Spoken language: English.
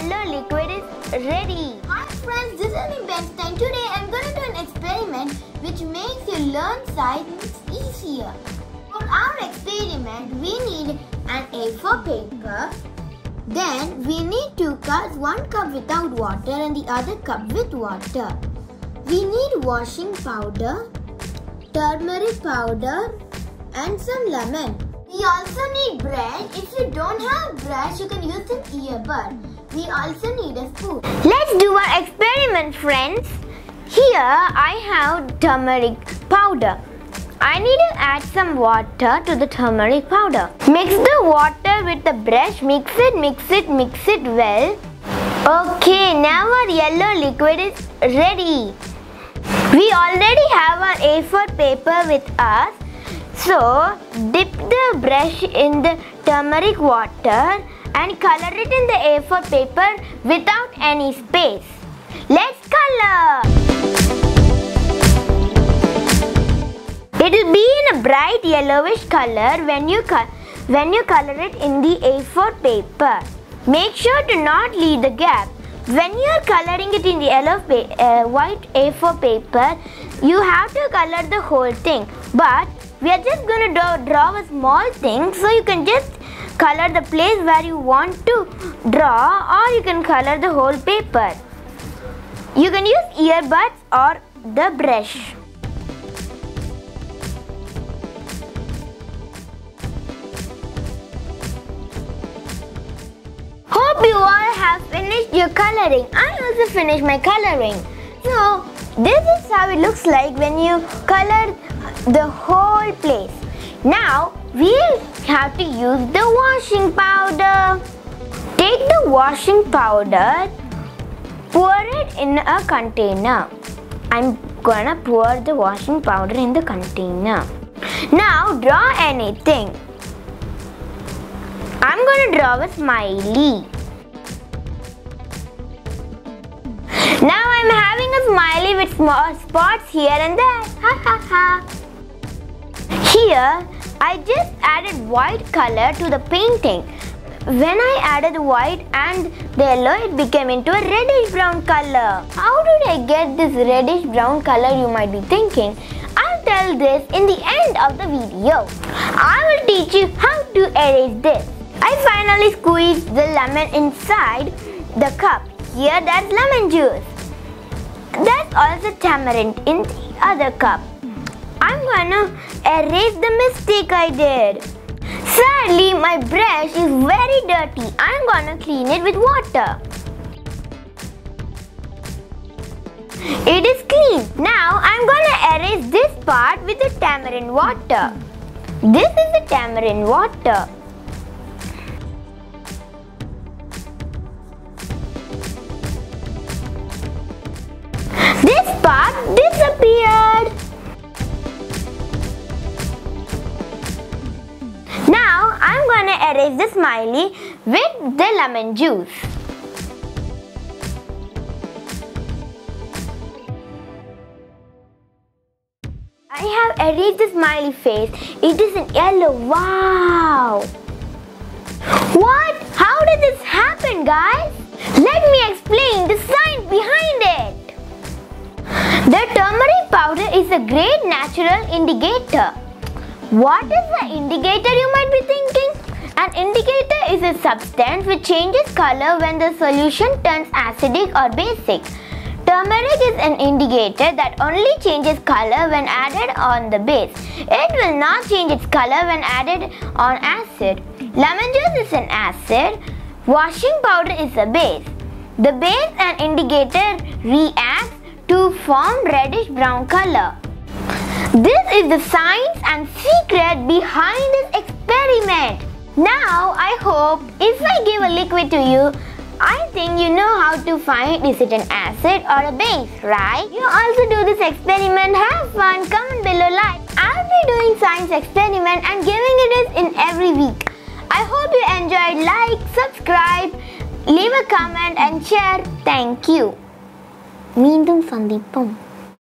yellow liquid is ready. Hi friends, this is me Bernstein. Today I'm going to do an experiment which makes you learn science easier. For our experiment, we need an A4 paper. Then we need two cups, one cup without water and the other cup with water. We need washing powder, turmeric powder and some lemon. We also need bread. If you don't have bread, you can use an earbud. We also need a spoon. Let's do our experiment friends. Here I have turmeric powder. I need to add some water to the turmeric powder. Mix the water with the brush. Mix it, mix it, mix it well. Okay, now our yellow liquid is ready. We already have our A4 paper with us. So, dip the brush in the turmeric water and color it in the A4 paper without any space. Let's color! It will be in a bright yellowish color when you, when you color it in the A4 paper. Make sure to not leave the gap. When you are coloring it in the yellow uh, white A4 paper, you have to color the whole thing. But we are just going to draw, draw a small thing so you can just color the place where you want to draw or you can color the whole paper. You can use earbuds or the brush. Hope you all have finished your coloring. I also finished my coloring. So, this is how it looks like when you color the whole place. Now we have to use the washing powder. Take the washing powder, pour it in a container. I'm gonna pour the washing powder in the container. Now draw anything. I'm gonna draw a smiley. Now I'm having a smiley with small spots here and there. Ha ha ha. Here, I just added white color to the painting. When I added white and the yellow, it became into a reddish brown color. How did I get this reddish brown color you might be thinking? I'll tell this in the end of the video. I will teach you how to erase this. I finally squeezed the lemon inside the cup. Here that's lemon juice. There's also tamarind in the other cup. I'm gonna erase the mistake I did. Sadly, my brush is very dirty. I'm gonna clean it with water. It is clean. Now I'm gonna erase this part with the tamarind water. This is the tamarind water. This part disappeared. Erase the smiley with the lemon juice. I have erased the smiley face. It is in yellow. Wow! What? How did this happen, guys? Let me explain the science behind it. The turmeric powder is a great natural indicator. What is the indicator you might? Indicator is a substance which changes color when the solution turns acidic or basic. Turmeric is an indicator that only changes color when added on the base. It will not change its color when added on acid. Lemon juice is an acid. Washing powder is a base. The base and indicator react to form reddish brown color. This is the science and secret behind this experiment. Now, I hope if I give a liquid to you, I think you know how to find is it an acid or a base, right? You also do this experiment, have fun, comment below like. I'll be doing science experiment and giving it in every week. I hope you enjoyed. Like, subscribe, leave a comment and share. Thank you. மீண்டும் சந்திப்போம்